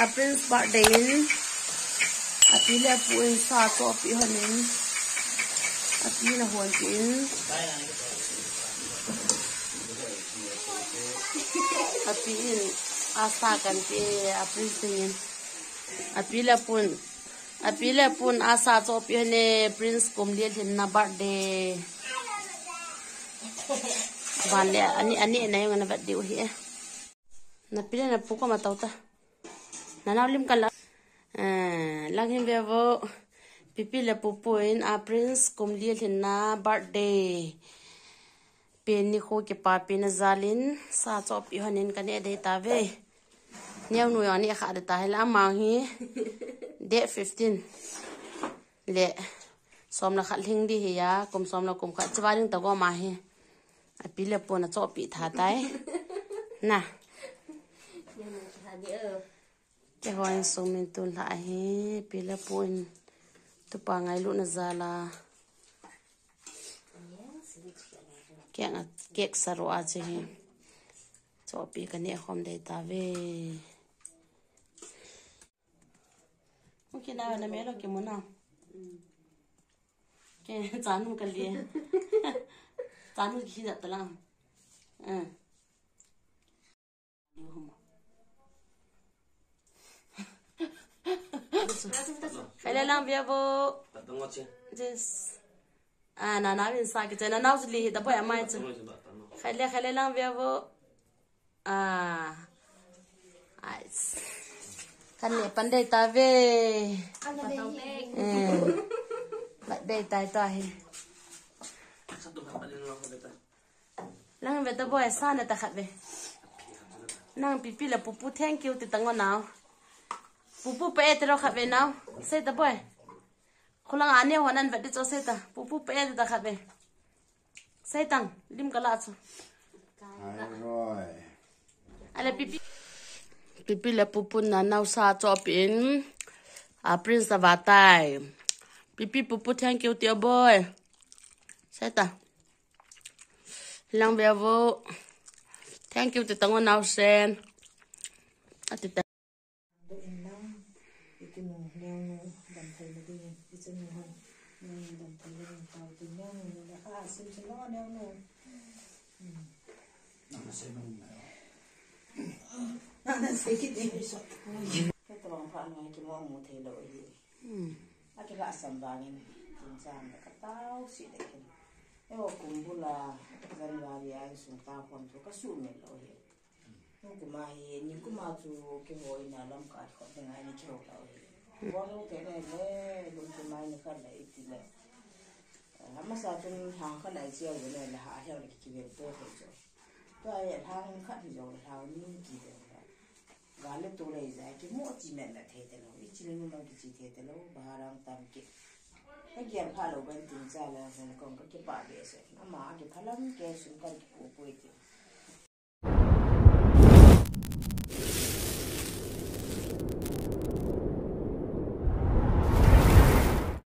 a prince birthday. April a pi le pu in sa to pi hanin a pi na hon tin a pi in a sa kan ti a prince in a pi le pun a pi le pun a sa to pi prince kum le hin na birthday van le ani ani na yung na birthday uhi na pi na pu ko ma tau ta na nào lim kala lang ah, him ve pipi le pupuin a prince, kum li thin na birthday. Pen ni kho ke pa pen zalin, sa cho pi hanin kan e de ta ve. Neu nu yani kha de ta hela ma hi. De 15 le, som la khal hing di hi ya, kum som la kum kha chwaring ta go ma hi. A pi le po na cho pi tha tai. Na cái hoa sông mình tôi lại hết, bị là buồn tôi pa ngay lúc nó ra là kẹt kẹt sao rồi chứ cho bị cái này không để ta về mungkin nào là mấy lúc cái món nào cái chán luôn cái liền chán một khi đặt làm ừ Kaya lang po. Tatangot siya. Just. Ah, na namin sa akin. Na naus lihi. Tapo ya mai chu. Tatangot siya tatangot. Kaya kaya lang biya po. Ah. Ice. Kani pandai ta ve. Eh. Đây tai ta hi. Ako dito. Lang ve ta boy sana ta khat ve. Nang pipi la pupu thank you ti tango nào. Pupu pe te ro khat ve nào. Say ta boy. Khulang ane honan ve ti cho say ta. Pupu pe te ta khat ve. Say tang lim kala. Hay rồi. Ala pipi. Pipi la pupu na nau sa cho pin. A prince va tai. Pipi pupu thank you dear boy. Say ta. Lang ve vô. Thank you ti tango nau sen. Neo nu dam thai na din itu nu han nu dam thai na din tao tu neo nu na ka sim sim no neo nu na na sai ki din so ka to ang pa ngai ki mo mo thai lo yi a ki ga sam ba ni tin sam da ka tao si de ki e o kumbula januari ai sun ta kon to ka su me lo yi kuma hi ni kuma tu ki ho ina lam ka ko de ngai ni ki ho lo yi Walo te ne le lum te mai ni ka le iti le. Hama sa tun hang ka lai chia yo le ha heo le ki ve to ho jo. To ai hang ka ni jo le ha ni ki de. Ga le to le za ki mo chi men na the te lo. I chi le nu ki chi the te lo ba ram tam ki. Ka gian pha lo ban tin cha la cái kong ka ki pa be se. Na ma ki phalam ke sun ka ki